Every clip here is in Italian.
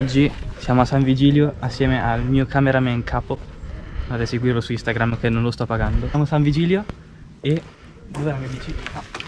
Oggi siamo a San Vigilio assieme al mio cameraman capo. Andate a seguirlo su Instagram che non lo sto pagando. Siamo a San Vigilio e... Dov'è la mia bici? Ah.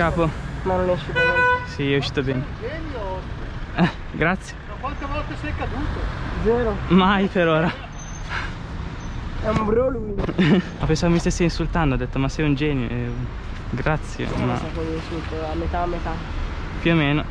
Capo. Ma non è uscito bene. Sì, è uscito bene. Eh, grazie. Ma quante volte sei caduto? Zero. Mai per ora. È un bro lui. Ma pensavo mi stessi insultando, ho detto ma sei un genio. Eh, grazie, Non ma so a metà a metà. più o meno.